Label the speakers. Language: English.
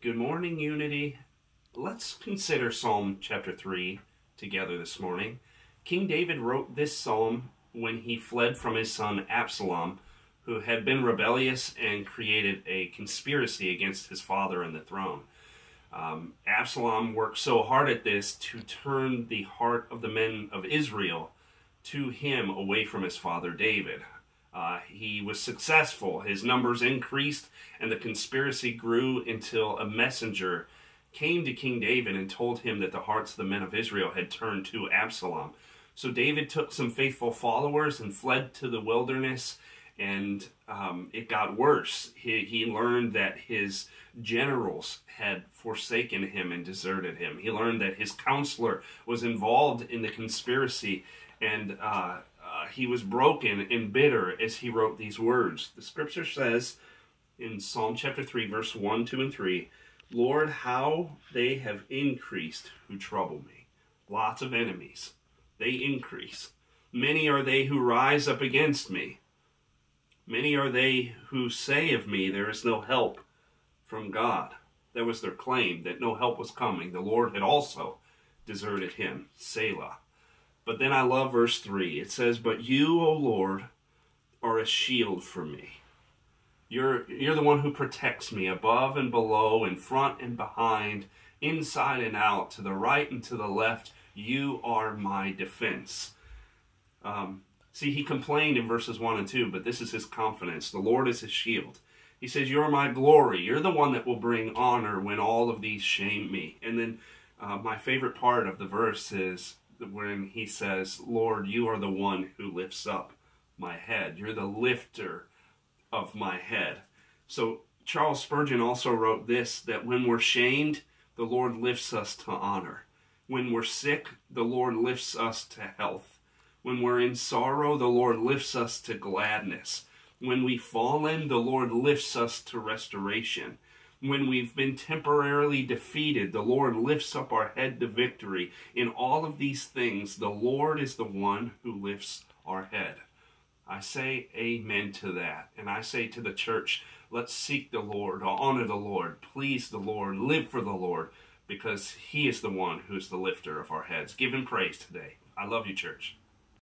Speaker 1: Good morning, Unity. Let's consider Psalm chapter 3 together this morning. King David wrote this psalm when he fled from his son Absalom, who had been rebellious and created a conspiracy against his father and the throne. Um, Absalom worked so hard at this to turn the heart of the men of Israel to him away from his father David. Uh, he was successful. His numbers increased, and the conspiracy grew until a messenger came to King David and told him that the hearts of the men of Israel had turned to Absalom. So David took some faithful followers and fled to the wilderness, and um, it got worse. He, he learned that his generals had forsaken him and deserted him. He learned that his counselor was involved in the conspiracy, and uh, he was broken and bitter as he wrote these words. The scripture says in Psalm chapter 3, verse 1, 2, and 3 Lord, how they have increased who trouble me. Lots of enemies. They increase. Many are they who rise up against me. Many are they who say of me, There is no help from God. That was their claim, that no help was coming. The Lord had also deserted him. Selah. But then I love verse 3. It says, But you, O Lord, are a shield for me. You're, you're the one who protects me above and below, in front and behind, inside and out, to the right and to the left. You are my defense. Um, see, he complained in verses 1 and 2, but this is his confidence. The Lord is his shield. He says, You're my glory. You're the one that will bring honor when all of these shame me. And then uh, my favorite part of the verse is when he says, Lord, you are the one who lifts up my head. You're the lifter of my head. So Charles Spurgeon also wrote this that when we're shamed, the Lord lifts us to honor. When we're sick, the Lord lifts us to health. When we're in sorrow, the Lord lifts us to gladness. When we fall in, the Lord lifts us to restoration. When we've been temporarily defeated, the Lord lifts up our head to victory. In all of these things, the Lord is the one who lifts our head. I say amen to that. And I say to the church, let's seek the Lord, honor the Lord, please the Lord, live for the Lord, because He is the one who's the lifter of our heads. Give Him praise today. I love you, church.